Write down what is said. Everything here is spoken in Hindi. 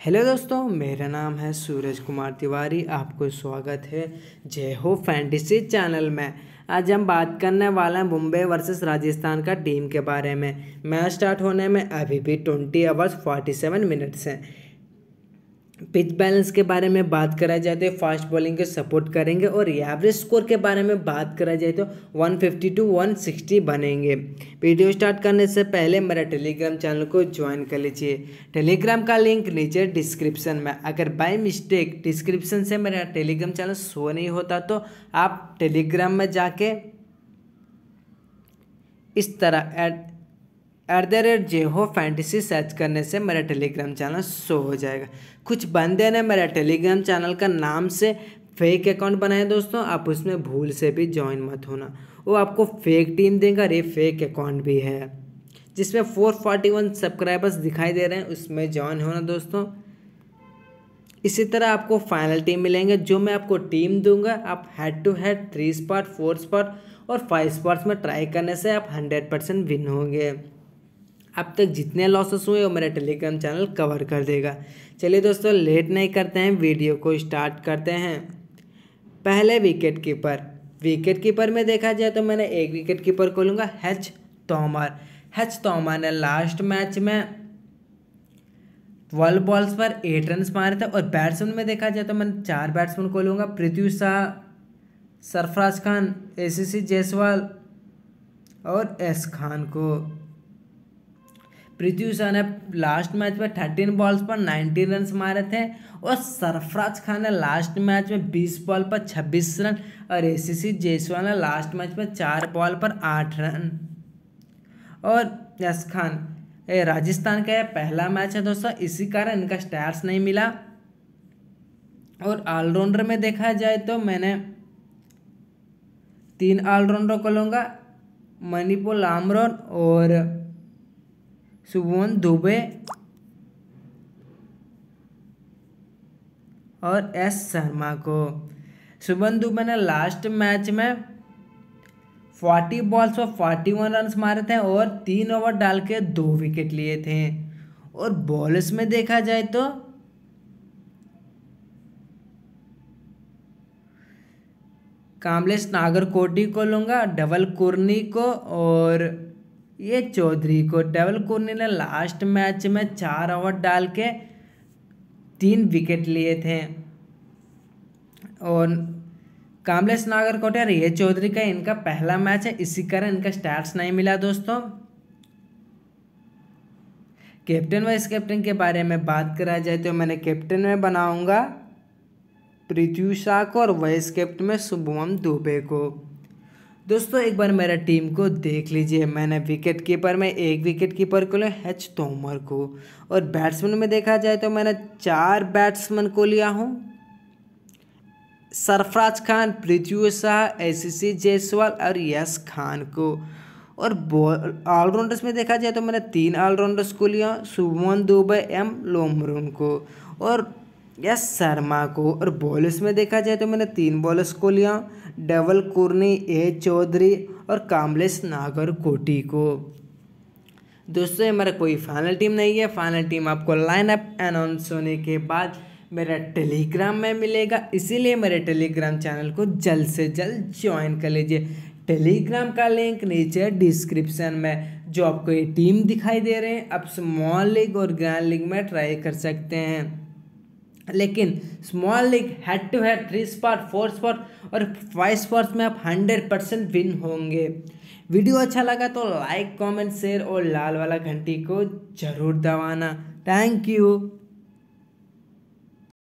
हेलो दोस्तों, मेरा नाम है सूरज कुमार तिवारी, आपको स्वागत है जय हो फैंटेसी चैनल में। आज हम बात करने वाले हैं मुंबई वर्सेस राजस्थान का टीम के बारे में। मैच स्टार्ट होने में अभी भी twenty hours forty seven minutes हैं। पिच बैलेंस के बारे में बात करा जाए तो फास्ट बॉलिंग के सपोर्ट करेंगे और एवरेज स्कोर के बारे में बात करा जाए तो 150 टू 160 बनेंगे। वीडियो स्टार्ट करने से पहले मेरा टेलीग्राम चैनल को ज्वाइन कर लीजिए। टेलीग्राम का लिंक नीचे डिस्क्रिप्शन में। अगर बाय मिस्टेक डिस्क्रिप्शन से मेरा टेलीग्राम चैनल शो नहीं होता तो आप टेलीग्राम में जाके इस तरह एट द रेट जे हो फैंटेसी सर्च करने से मेरा टेलीग्राम चैनल शो हो जाएगा। कुछ बंदे ने मेरा टेलीग्राम चैनल का नाम से फेक अकाउंट बनाया दोस्तों, आप उसमें भूल से भी ज्वाइन मत होना। वो आपको फेक टीम देगा ये फेक अकाउंट भी है। जिसमें फोर फोर्टी वन सब्सक्राइबर्स दिखाई दे रहे हैं, उसमें ज्वाइन होना दोस्तों। इसी तरह आपको फाइनल टीम मिलेंगे, जो मैं आपको टीम दूँगा, आप head to head three spot four spot और फाइव स्पॉट्स में ट्राई करने से आप हंड्रेड परसेंट विन होंगे। अब तक जितने लॉसेस हुए, वो मेरा टेलीग्राम चैनल कवर कर देगा। चलिए दोस्तों लेट नहीं करते हैं वीडियो को स्टार्ट करते हैं। पहले विकेट कीपर विकेट कीपर में देखा जाए तो मैंने एक विकेट कीपर को लूँगा हैच तोमर हैच तोमर ने लास्ट मैच में ट्वेल्व बॉल्स पर एट रन मारे थे और बैट्समैन में देखा जाए तो मैं चार बैट्समैन को लूँगा पृथ्वी शाह सरफराज खान ए सी सी जायसवाल और एस खान को। पृथ्वी शा ने लास्ट मैच में थर्टीन बॉल्स पर नाइनटीन रन मारे थे और सरफराज खान ने लास्ट मैच में बीस बॉल पर छब्बीस रन और ए सी सी जयसवाल ने लास्ट मैच में चार बॉल पर आठ रन। और यस खान ये राजस्थान का यह पहला मैच है दोस्तों, इसी कारण इनका स्टार्स नहीं मिला। और ऑलराउंडर में देखा जाए तो मैंने तीन ऑलराउंडर को लूँगा, मणिपुर लामरोन और सुभवन दुबे और एस शर्मा को। सुभन दुबे ने लास्ट मैच में फोर्टी बॉल्स पर फोर्टी वन रन मारे थे और तीन ओवर डाल के दो विकेट लिए थे। और बॉलर्स में देखा जाए तो कामलेश नागरकोटी को लूँगा, डबल कुर्नी को और ये चौधरी को डेवल कोहली ने लास्ट मैच में चार ओवर डाल के तीन विकेट लिए थे। और कामलेश नागरकोटे और ये चौधरी का इनका पहला मैच है, इसी कारण इनका स्टार्स नहीं मिला दोस्तों। कैप्टन वाइस कैप्टन के बारे में बात करा जाए तो मैंने कैप्टन में बनाऊँगा पृथ्वी शाह को और वाइस कैप्टन में शुभम दुबे को। दोस्तों, एक बार मेरा टीम को देख लीजिए। मैंने विकेट कीपर में एक विकेट कीपर को लिया एच तोमर को। और बैट्समैन में देखा जाए तो मैंने चार बैट्समैन को लिया हूँ। सरफराज खान, पृथ्वी शाह एस जायसवाल और यश खान को। और बॉल ऑलराउंडर्स में देखा जाए तो मैंने तीन ऑलराउंडर्स को लिया शुभमन दुबे एम लोमरून को। और यस शर्मा को। और बॉलर्स में देखा जाए तो मैंने तीन बॉलर्स को लिया, डबल कुर्नी, ए चौधरी और कामलेश नागर कोटी को। दोस्तों हमारा कोई फाइनल टीम नहीं है। फाइनल टीम आपको लाइनअप अनाउंस होने के बाद मेरा टेलीग्राम में मिलेगा। इसीलिए मेरे टेलीग्राम चैनल को जल्द से जल्द ज्वाइन कर लीजिए। टेलीग्राम का लिंक नीचे डिस्क्रिप्शन में जो आपको ये टीम दिखाई दे रहे हैं, आप स्मॉल लीग और ग्रैंड लीग में ट्राई कर सकते हैं। लेकिन small league head to head three spot four spot और फाइव स्पॉट्स में आप हंड्रेड परसेंट विन होंगे। वीडियो अच्छा लगा तो लाइक कमेंट शेयर और लाल वाला घंटी को ज़रूर दबाना। Thank you